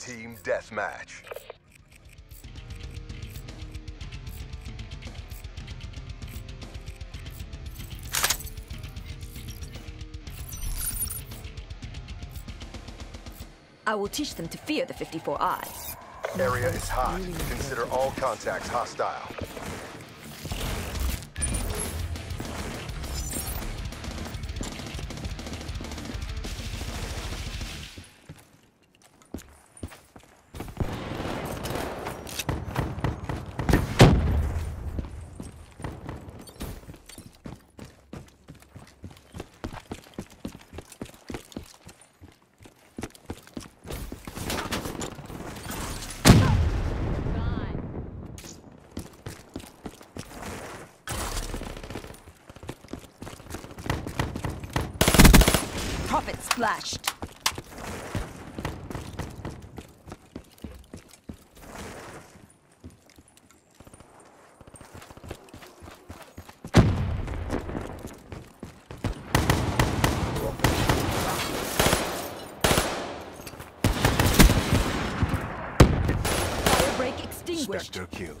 Team Deathmatch. I will teach them to fear the 54 eyes. Area is hot. Consider all contacts hostile. Prophet splashed. Spectre kill.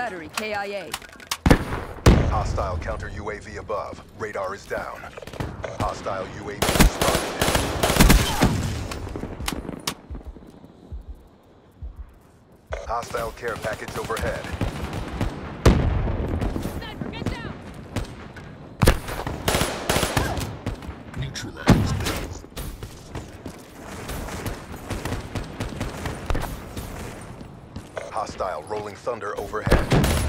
Battery KIA. Hostile counter UAV above. Radar is down. Hostile UAV spotted. Hostile care package overhead. Neutralized. Hostile rolling thunder overhead.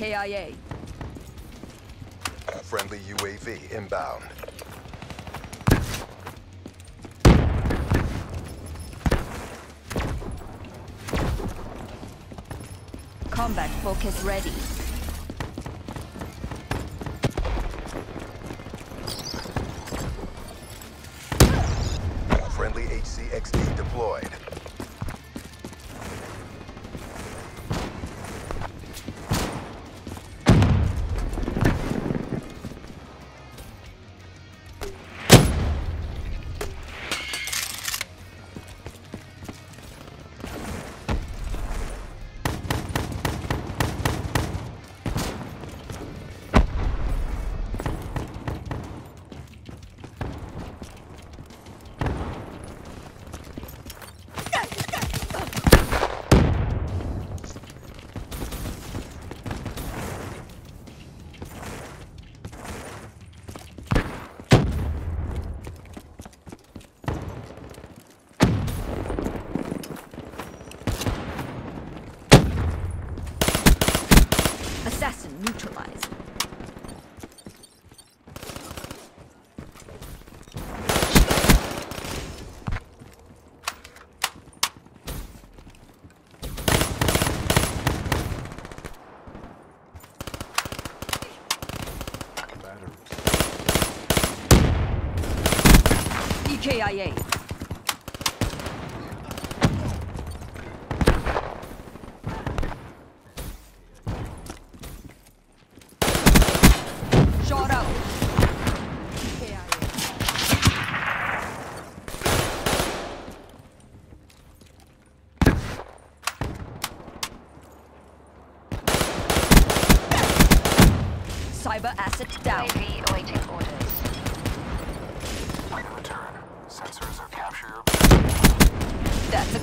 KIA. Friendly UAV inbound. Combat focus ready. Friendly HCXD deployed. Neutralized. EKIA.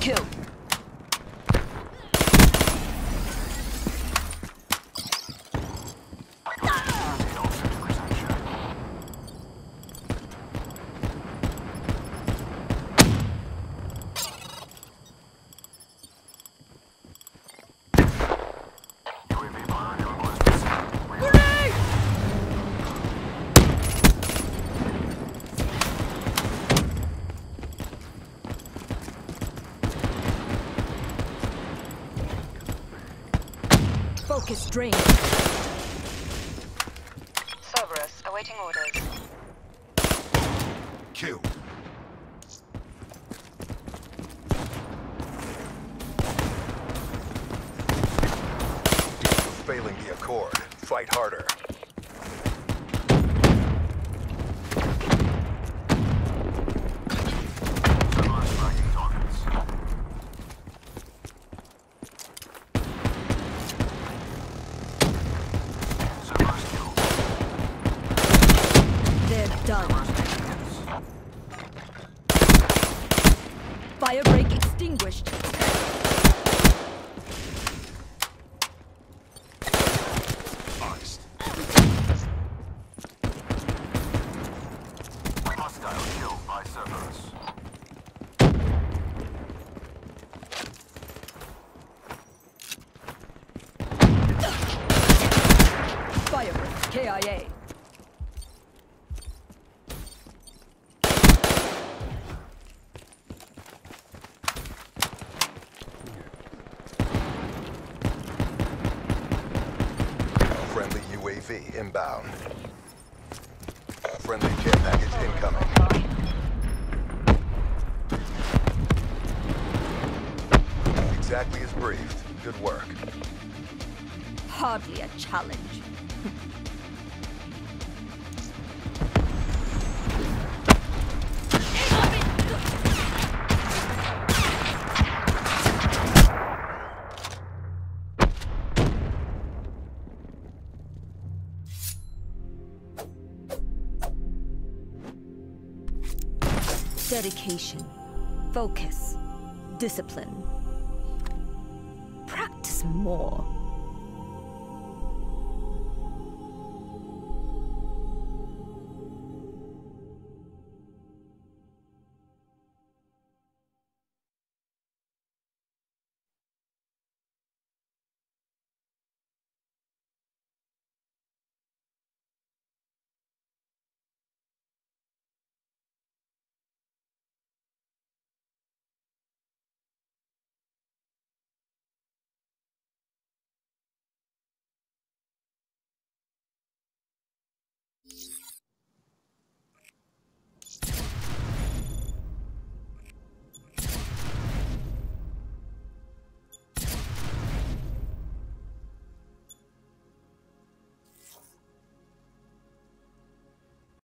Kill. Focus drained. Cerberus awaiting orders. Kill. Failing the Accord. Fight harder. Firebreak extinguished. Honest. Hostile killed by Cerberus. Firebreak KIA. Friendly UAV inbound. Friendly care package incoming. Exactly as briefed. Good work. Hardly a challenge. Dedication, focus, discipline. Practice more.